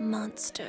monster.